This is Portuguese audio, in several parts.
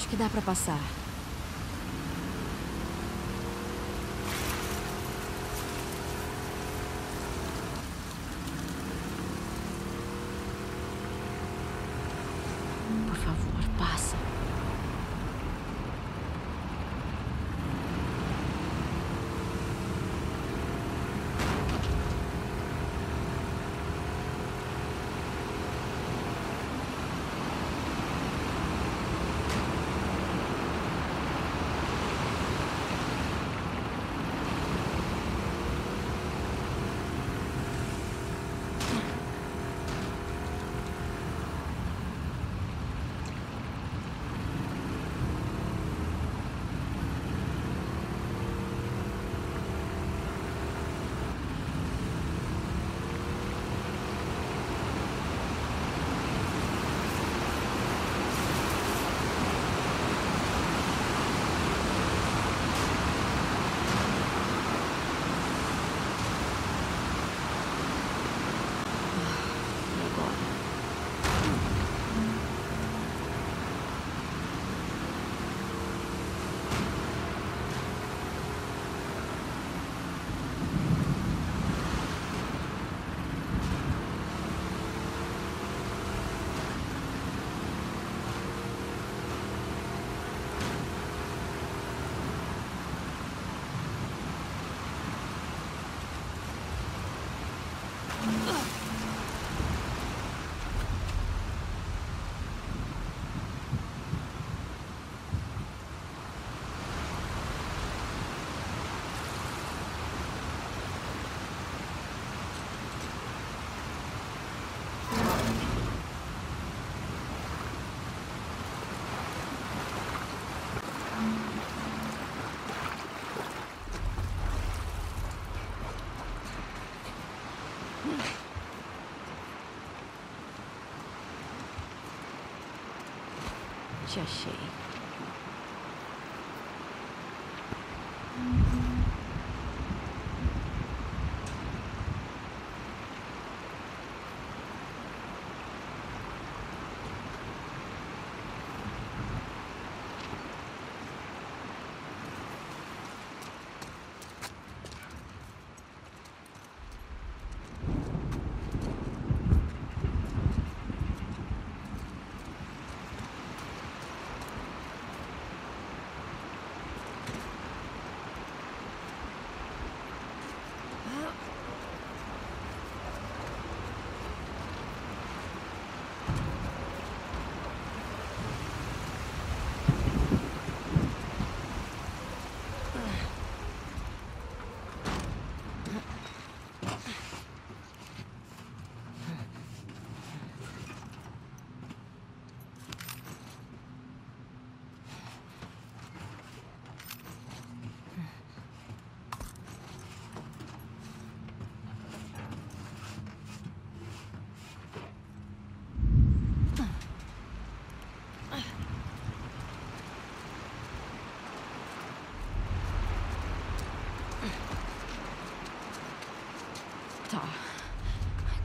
Acho que dá pra passar. 谢谢。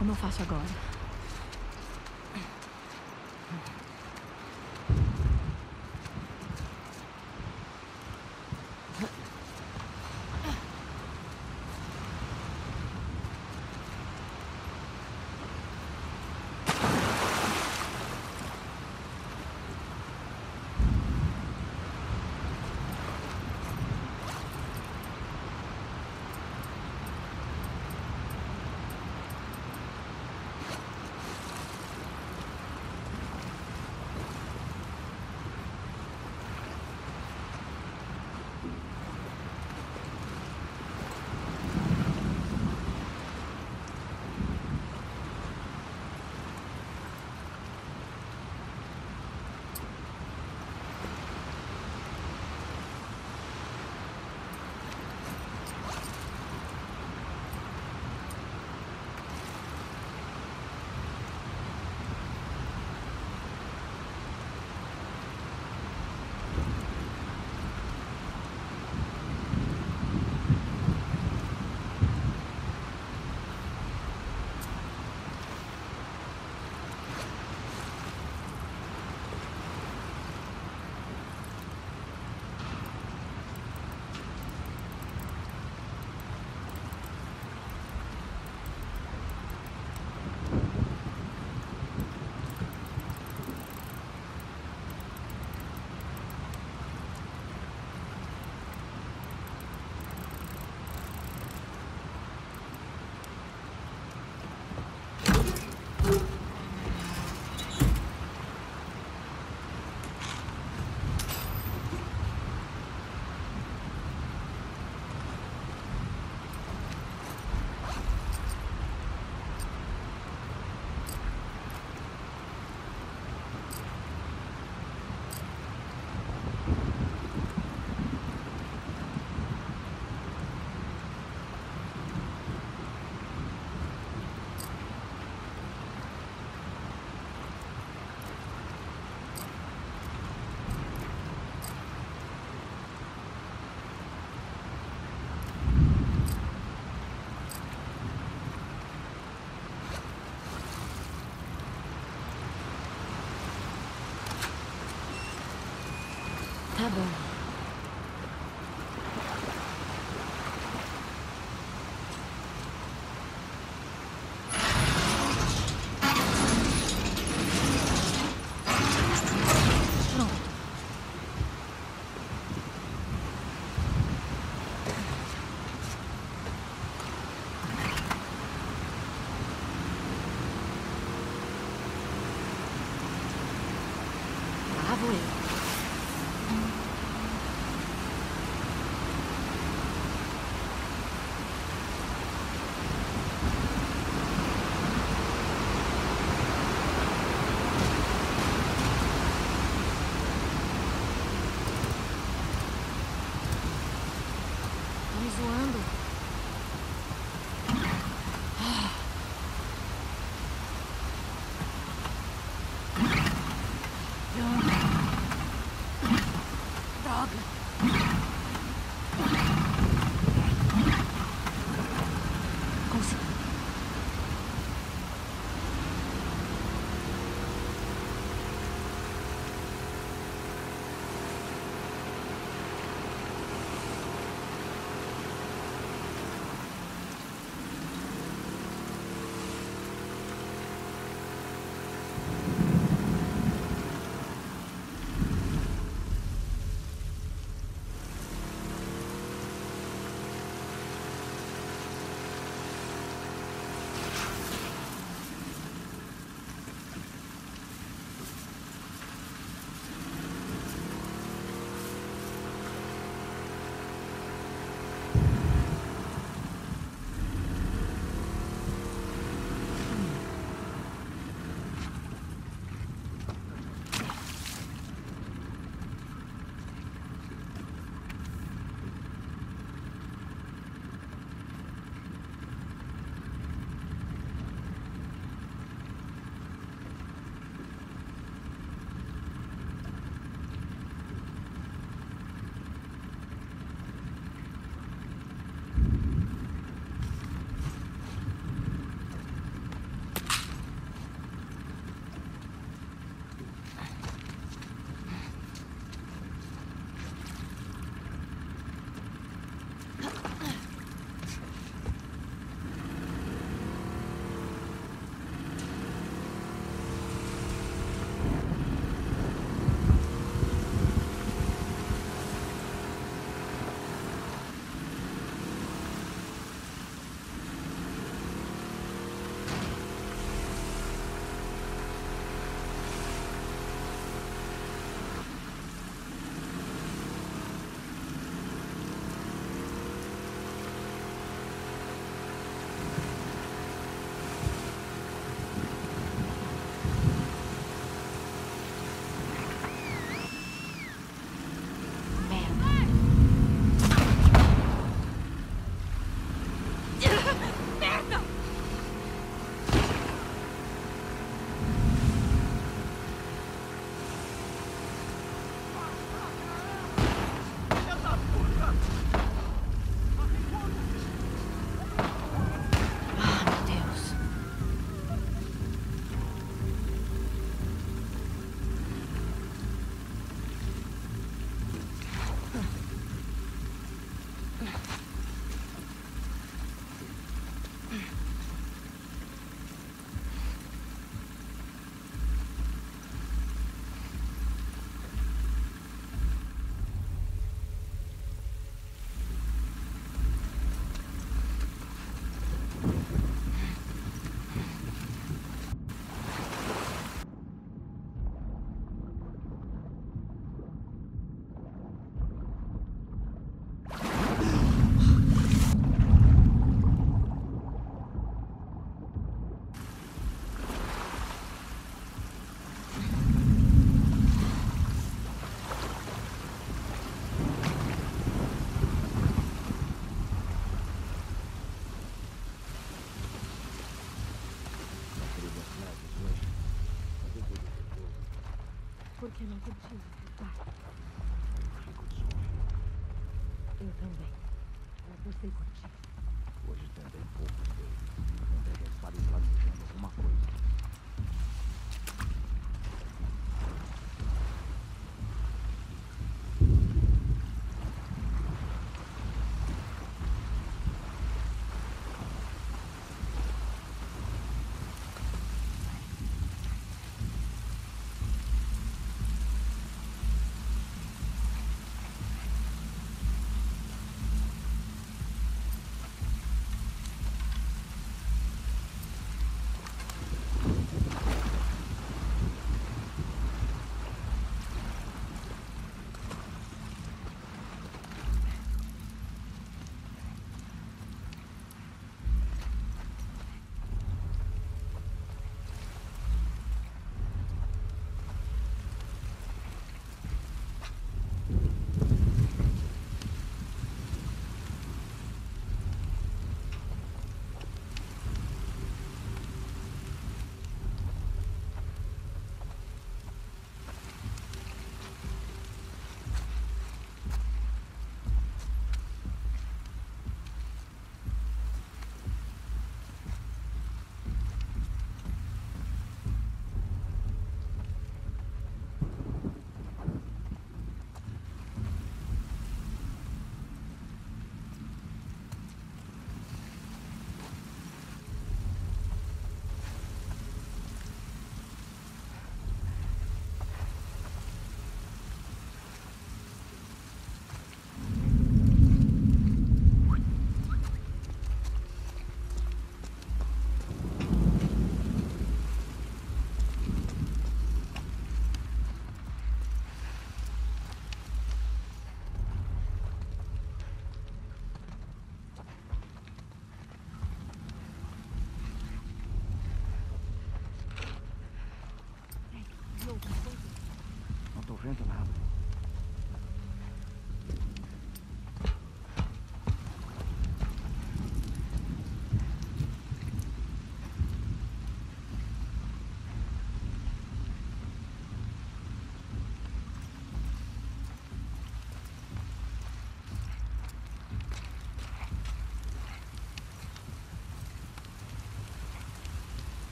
Como eu faço agora? Tá bom. 天哪，过不去。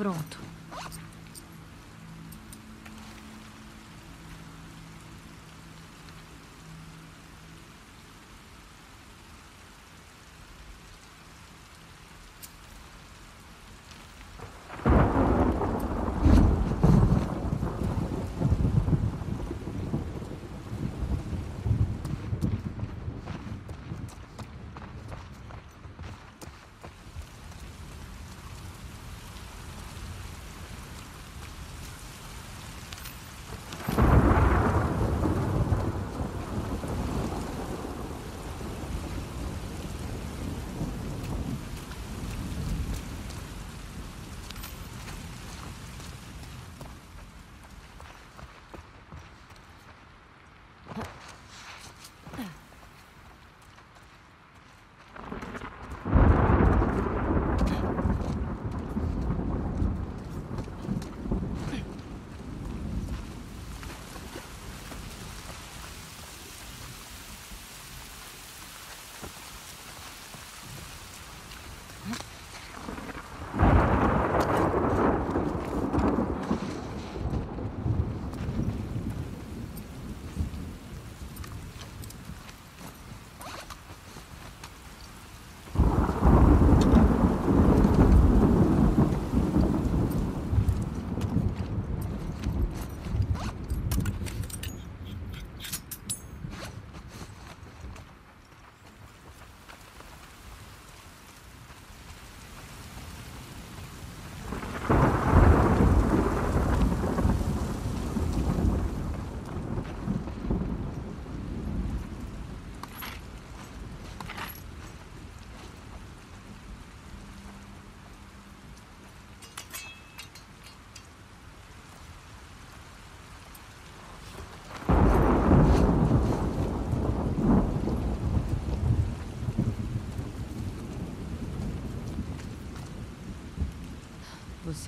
Pronto.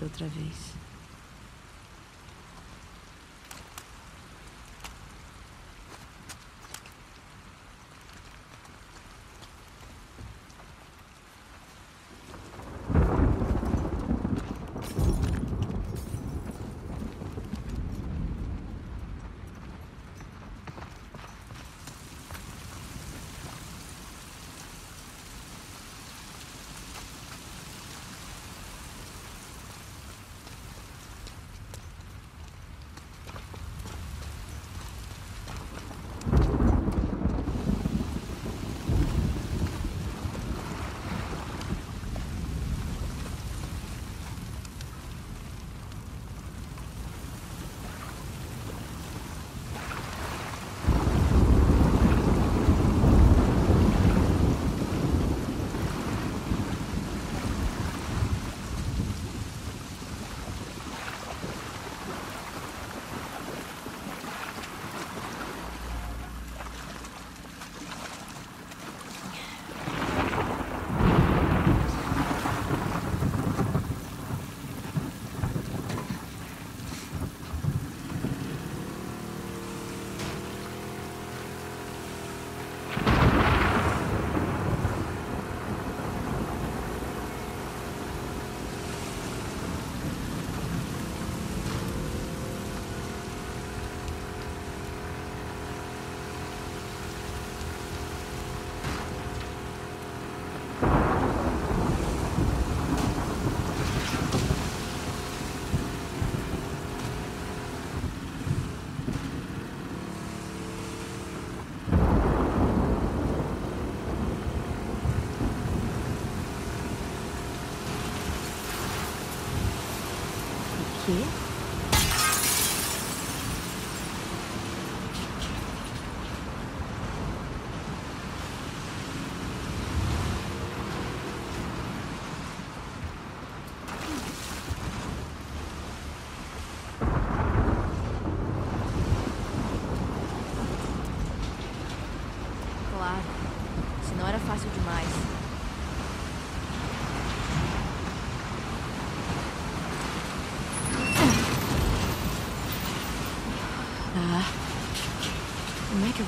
Outra vez.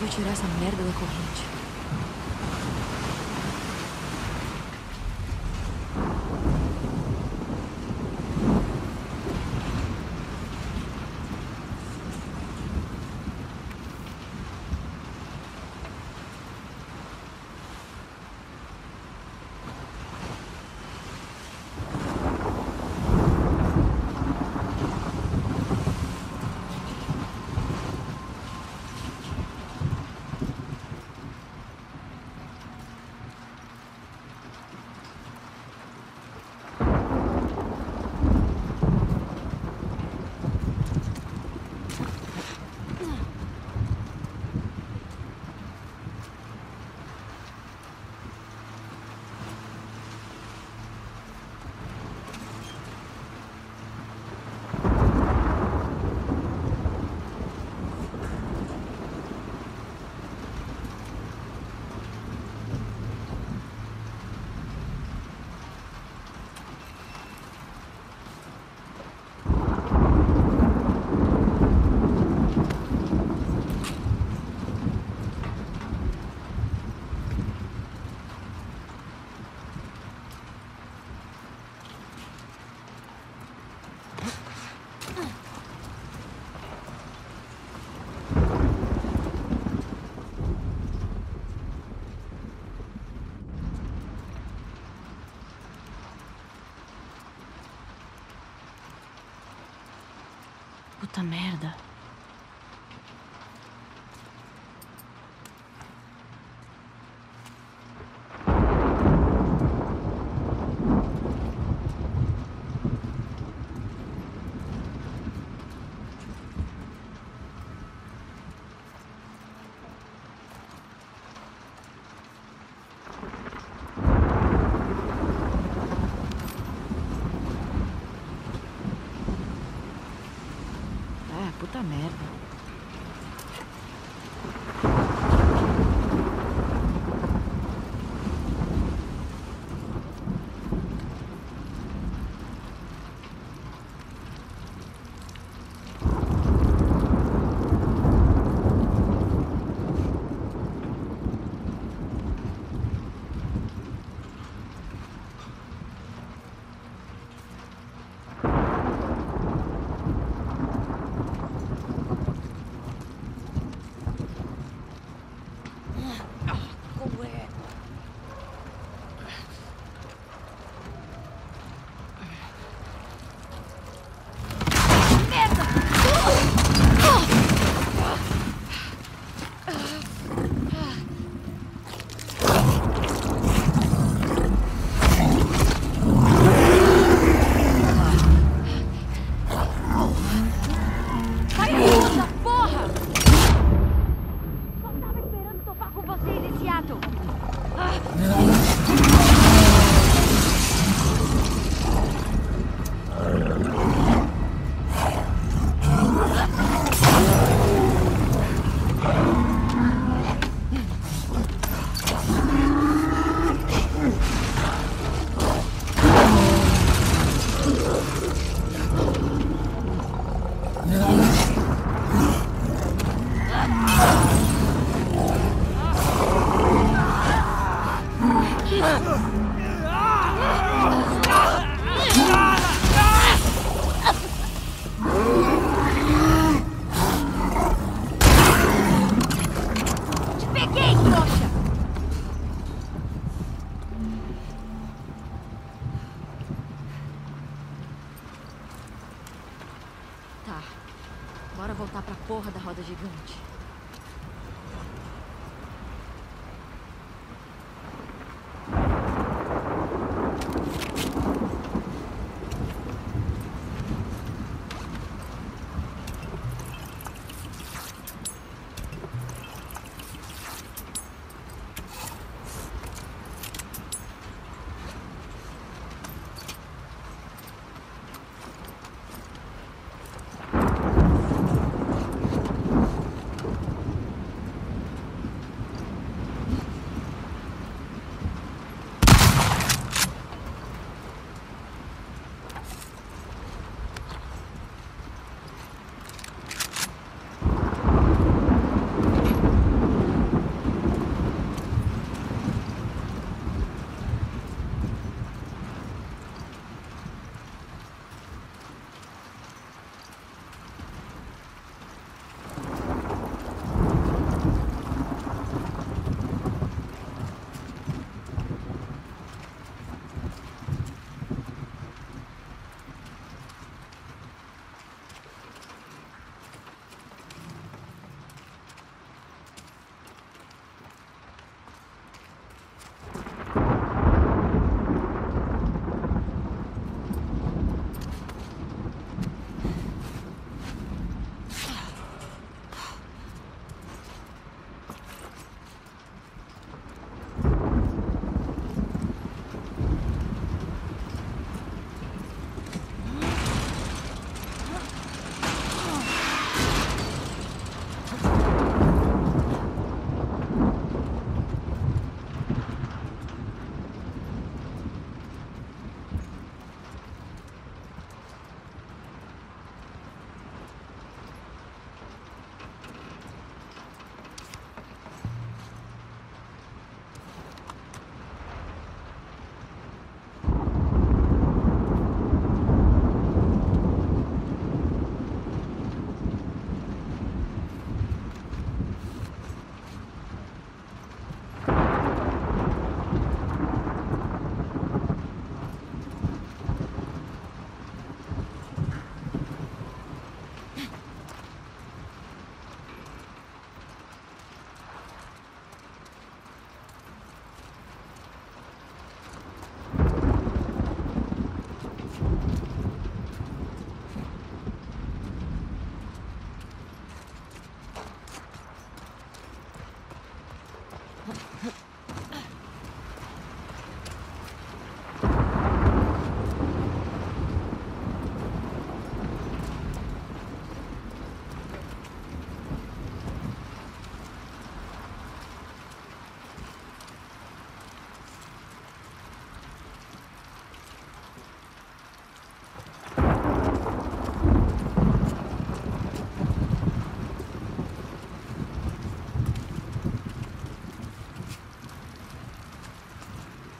следующий раз нам нервы хуже. Puta merda.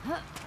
Huh?